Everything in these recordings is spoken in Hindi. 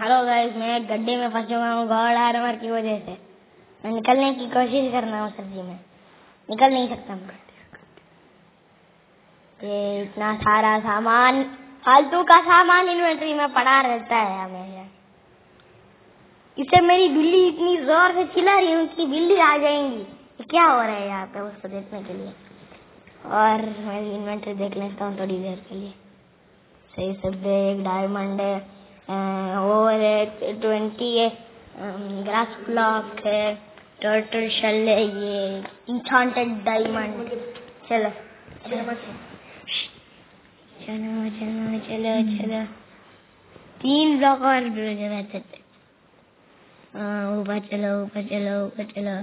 हेलो गाइस, मैं गड्ढे में फंस चुका हूँ गॉड आर्मर की वजह से। मैं निकलने की कोशिश कर रहा हूँ सर जी मैं। निकल नहीं सकता मैं। ये इतना सारा सामान, फालतू का सामान इन्वेंट्री में पड़ा रहता है हमेशा इससे मेरी बिल्ली इतनी ज़ोर से चिल्ला रही हूँ कि बिल्ली आ जाएँगी। क्या हो रहा है यहाँ पे उसको देखने के लिए? और मैं इन्वेंट्री देख लेता हूँ थोड़ी देर के लिए। सही सब एक डायमंड है। और ट्वेंटी है। ग्रास ब्लॉक है टर्टल शेल है ये इंचांटेड डायमंड चलो। चलो चलो चलो चलो चलो। तीन ब्लॉक और ज़रूरत है ऊपर चलो ऊपर चलो ऊपर चलो।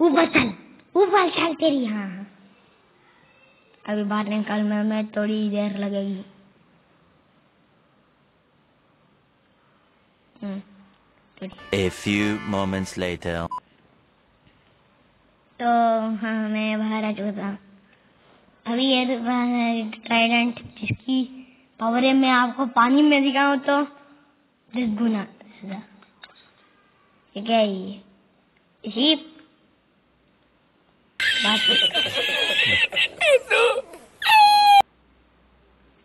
ऊपर चल ऊपर चल तेरी। हाँ अभी बाहर निकलने में थोड़ी देर लगेगी। A few moments later. तो हाँ मैं बाहर आ चुका था। अभी ये ट्राइडेंट जिसकी पावर है, मैं आपको पानी में दिखाऊँ तो दस गुना क्या है ये? शीप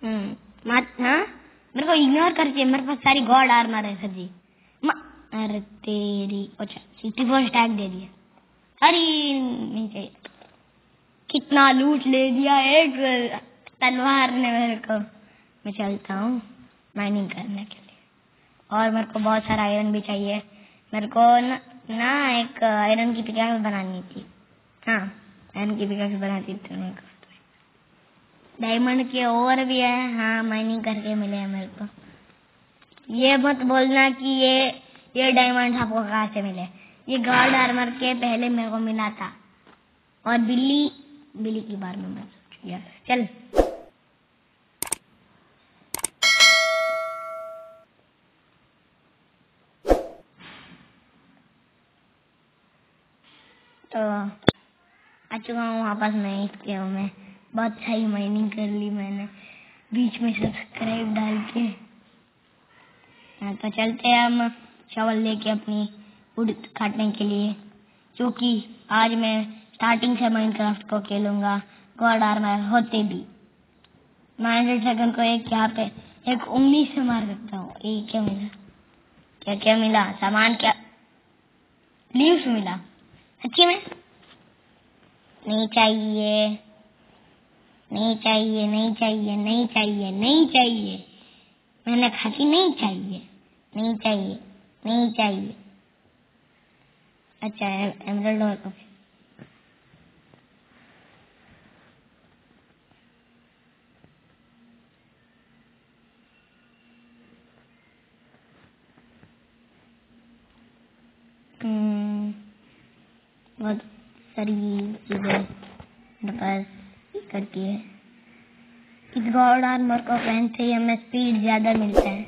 हम्म मत हाँ? मेरे को इग्नोर कर चाहिए मेरे पास सारी गॉड आर्मर है, सर जी। अरे तेरी अच्छा सिक्सटी फोर स्टैक दे दिया। अरे नहीं चाहिए कितना लूट ले दिया एक तलवार ने मेरे को। मैं चलता हूँ माइनिंग करने के लिए। और मेरे को बहुत सारा आयरन भी चाहिए। मेरे को न, ना एक आयरन की पिकाक्स बनानी थी। हाँ आयरन की पिकाक्स बनाती थी मेरे को। डायमंड के और भी है। हाँ माइनिंग करके मिले हैं मेरे को। ये मत बोलना कि ये ये डायमंड आपको कहाँ से मिले? ये गार्ड आर्मर के पहले मेरे को मिला था। और बिल्ली बिल्ली की बार में मैं सोच चल। तो आ चुका हूँ वापस मैं इसके में। बहुत सही माइनिंग कर ली मैंने। बीच में सब्सक्राइब डाल के। हाँ तो चलते हैं हम चावल लेके अपनी वुड काटने के लिए क्योंकि आज मैं स्टार्टिंग से माइनक्राफ्ट को खेलूँगा गॉड आर्मर होते भी। मैं हंड्रेड सेकंड को एक यहाँ पे एक उंगली से मार सकता हूँ। ये क्या मिला? क्या क्या मिला? सामान क्या? लीव्स मिला। अच्छी में? नहीं चाहिए। नहीं चाहिए नहीं चाहिए नहीं चाहिए नहीं चाहिए। मैंने कि नहीं चाहिए। नहीं चाहिए। नहीं चाहिए। अच्छा एमरल्ड और कॉफ़ी बहुत सारी चीज़ें पास करती है। इस गॉड आर्मर को पहनते ही हमें स्पीड ज़्यादा मिलता है।